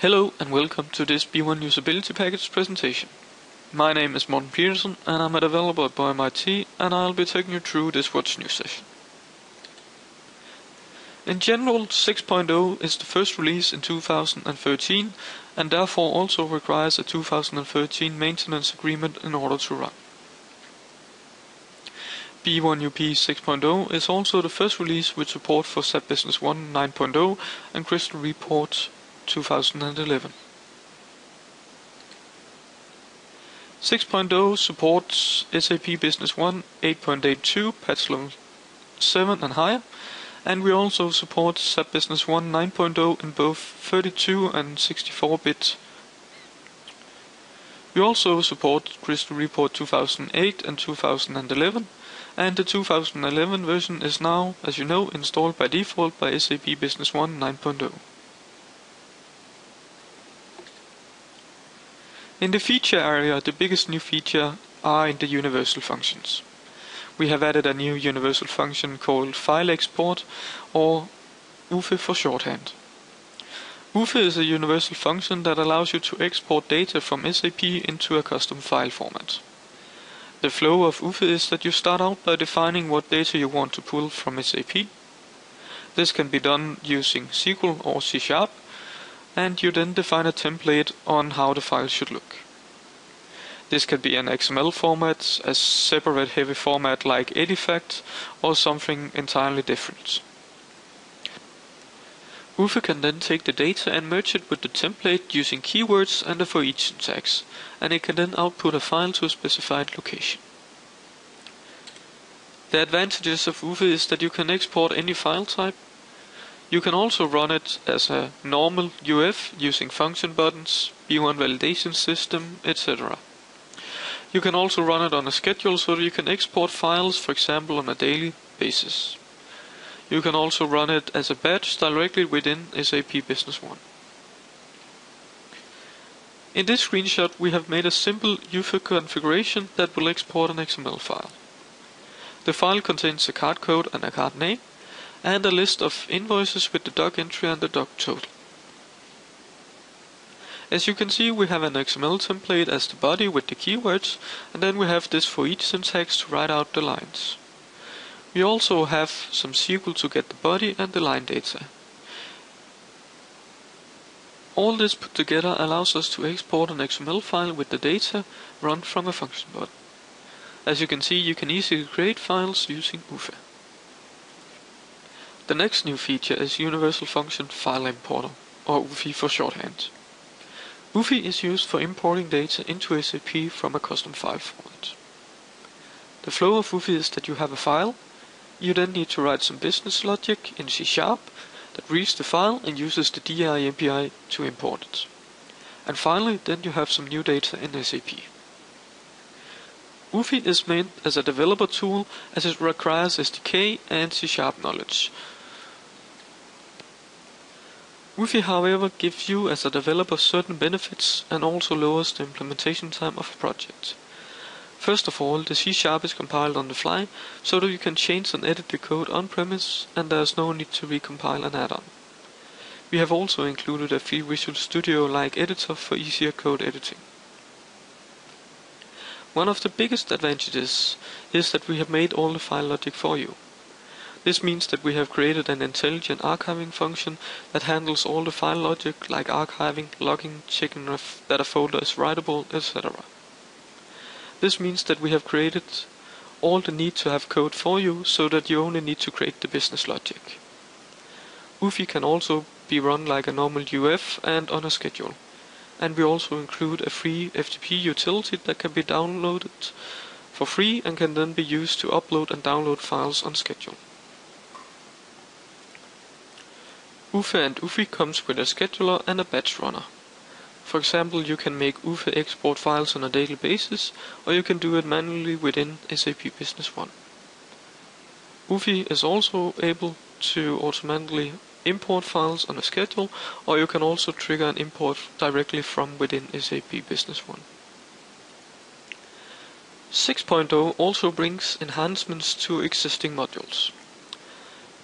Hello and welcome to this B1 Usability Package presentation. My name is Morten Petersen and I'm a developer at Boyum IT and I'll be taking you through this What's New session. In general, 6.0 is the first release in 2013 and therefore also requires a 2013 maintenance agreement in order to run. B1UP 6.0 is also the first release with support for SAP Business One 9.0 and Crystal Report 2011. 6.0 supports SAP Business One 8.82 patch level 7 and higher, and we also support SAP Business One 9.0 in both 32 and 64 bit. We also support Crystal Report 2008 and 2011, and the 2011 version is now, as you know, installed by default by SAP Business One 9.0. In the feature area, the biggest new feature are in the universal functions. We have added a new universal function called file export or UFE for shorthand. UFE is a universal function that allows you to export data from SAP into a custom file format. The flow of UFE is that you start out by defining what data you want to pull from SAP. This can be done using SQL or C Sharp, and you then define a template on how the file should look. This can be an XML format, a separate heavy format like Edifact, or something entirely different. UFE can then take the data and merge it with the template using keywords and the for each syntax, and it can then output a file to a specified location. The advantages of UFE is that you can export any file type. You can also run it as a normal UF using function buttons, B1 validation system, etc. You can also run it on a schedule so you can export files, for example, on a daily basis. You can also run it as a batch directly within SAP Business One. In this screenshot we have made a simple UFE configuration that will export an XML file. The file contains a card code and a card name, and a list of invoices with the doc entry and the doc total. As you can see we have an XML template as the body with the keywords and then we have this for each syntax to write out the lines. We also have some SQL to get the body and the line data. All this put together allows us to export an XML file with the data run from a function button. As you can see you can easily create files using UFE. The next new feature is Universal Function File Importer, or UFI for shorthand. UFI is used for importing data into SAP from a custom file format. The flow of UFI is that you have a file, you then need to write some business logic in C Sharp that reads the file and uses the DI API to import it. And finally, then you have some new data in SAP. UFI is meant as a developer tool as it requires SDK and C Sharp knowledge, UFI however gives you as a developer certain benefits and also lowers the implementation time of a project. First of all, the C Sharp is compiled on the fly, so that you can change and edit the code on-premise and there is no need to recompile an add-on. We have also included a free Visual Studio-like editor for easier code editing. One of the biggest advantages is that we have made all the file logic for you. This means that we have created an intelligent archiving function that handles all the file logic like archiving, logging, checking that a folder is writable, etc. This means that we have created all the need to have code for you so that you only need to create the business logic. UFI can also be run like a normal UF and on a schedule. And we also include a free FTP utility that can be downloaded for free and can then be used to upload and download files on schedule. UFE and UFI comes with a scheduler and a batch runner. For example, you can make UFE export files on a daily basis, or you can do it manually within SAP Business One. UFI is also able to automatically import files on a schedule, or you can also trigger an import directly from within SAP Business One. 6.0 also brings enhancements to existing modules.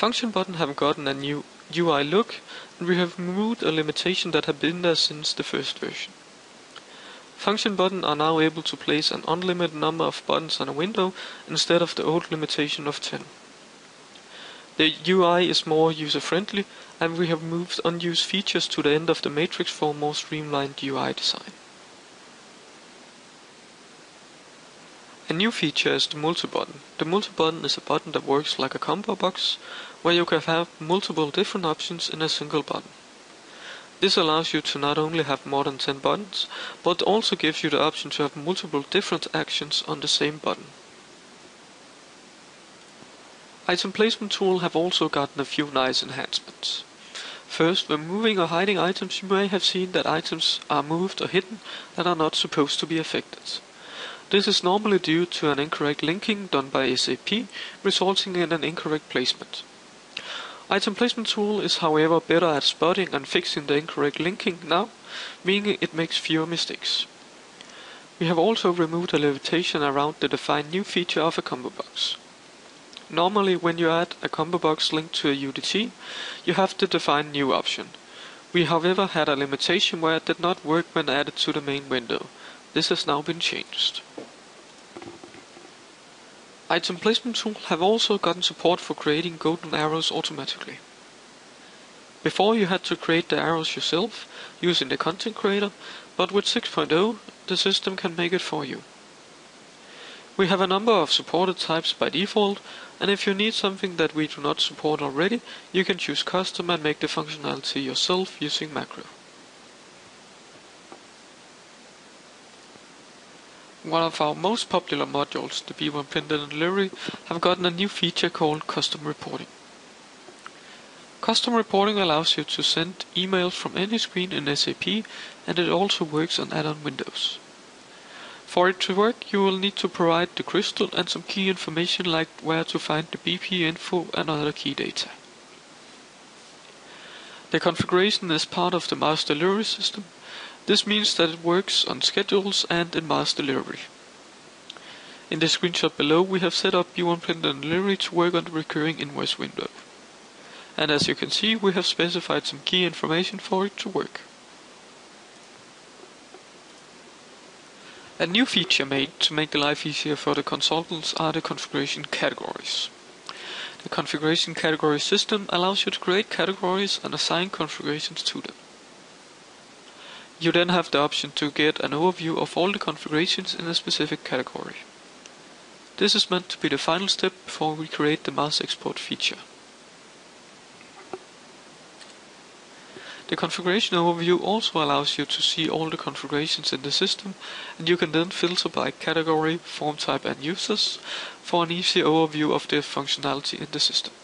Function button have gotten a new UI look and we have removed a limitation that had been there since the first version. Function buttons are now able to place an unlimited number of buttons on a window instead of the old limitation of 10. The UI is more user-friendly and we have moved unused features to the end of the matrix for a more streamlined UI design. A new feature is the multi-button. The multi-button is a button that works like a combo box, where you can have multiple different options in a single button. This allows you to not only have more than 10 buttons, but also gives you the option to have multiple different actions on the same button. Item Placement Tool have also gotten a few nice enhancements. First, when moving or hiding items, you may have seen that items are moved or hidden that are not supposed to be affected. This is normally due to an incorrect linking done by SAP, resulting in an incorrect placement. Item Placement Tool is however better at spotting and fixing the incorrect linking now, meaning it makes fewer mistakes. We have also removed a limitation around the define new feature of a combo box. Normally when you add a combo box linked to a UDT, you have the define new option. We however had a limitation where it did not work when added to the main window. This has now been changed. Item Placement Tool have also gotten support for creating golden arrows automatically. Before you had to create the arrows yourself using the content creator, but with 6.0 the system can make it for you. We have a number of supported types by default, and if you need something that we do not support already, you can choose custom and make the functionality yourself using macro. One of our most popular modules, the B1 Printer and Delivery, have gotten a new feature called Custom Reporting. Custom Reporting allows you to send emails from any screen in SAP and it also works on add-on windows. For it to work, you will need to provide the crystal and some key information like where to find the BP info and other key data. The configuration is part of the master delivery system this means that it works on schedules and in mass delivery. In the screenshot below we have set up B1 Print and Delivery to work on the recurring invoice window. And as you can see we have specified some key information for it to work. A new feature made to make the life easier for the consultants are the configuration categories. The configuration category system allows you to create categories and assign configurations to them. You then have the option to get an overview of all the configurations in a specific category. This is meant to be the final step before we create the mass export feature. The configuration overview also allows you to see all the configurations in the system and you can then filter by category, form type and users for an easy overview of the functionality in the system.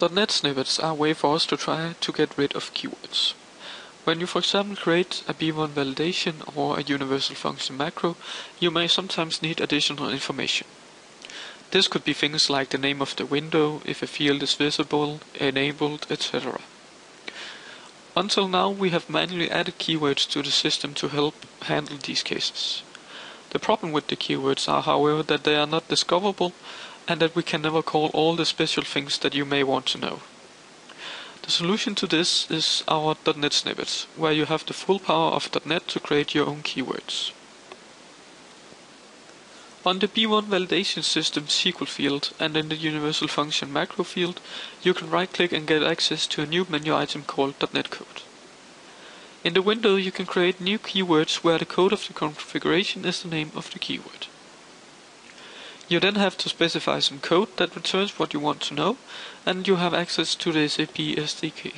.NET snippets are a way for us to try to get rid of keywords. When you for example create a B1 validation or a universal function macro, you may sometimes need additional information. This could be things like the name of the window, if a field is visible, enabled, etc. Until now we have manually added keywords to the system to help handle these cases. The problem with the keywords are however that they are not discoverable and that we can never call all the special things that you may want to know. The solution to this is our .NET snippets, where you have the full power of .NET to create your own keywords. On the B1 validation system SQL field and in the universal function macro field, you can right click and get access to a new menu item called .NET code. In the window you can create new keywords where the code of the configuration is the name of the keyword. You then have to specify some code that returns what you want to know, and you have access to the SAP SDK.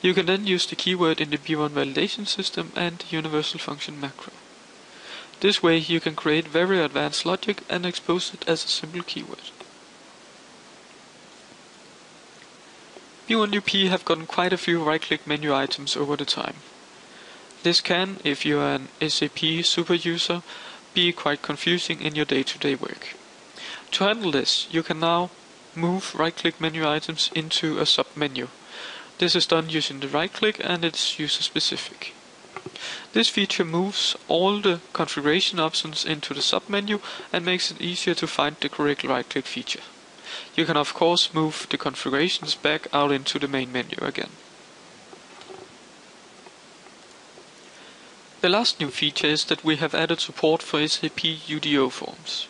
You can then use the keyword in the B1 validation system and the universal function macro. This way you can create very advanced logic and expose it as a simple keyword. B1UP have gotten quite a few right-click menu items over the time. This can, if you are an SAP super user, be quite confusing in your day-to-day -day work. To handle this, you can now move right-click menu items into a sub-menu. This is done using the right-click and it's user-specific. This feature moves all the configuration options into the sub-menu and makes it easier to find the correct right-click feature. You can of course move the configurations back out into the main menu again. The last new feature is that we have added support for SAP UDO forms.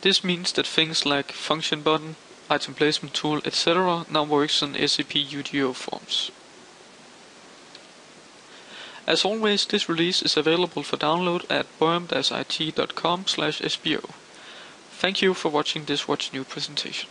This means that things like function button, item placement tool, etc. now works on SAP UDO forms. As always, this release is available for download at boyum-it.com sbo. Thank you for watching this What's New presentation.